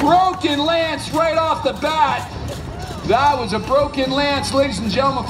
broken lance right off the bat. That was a broken lance, ladies and gentlemen.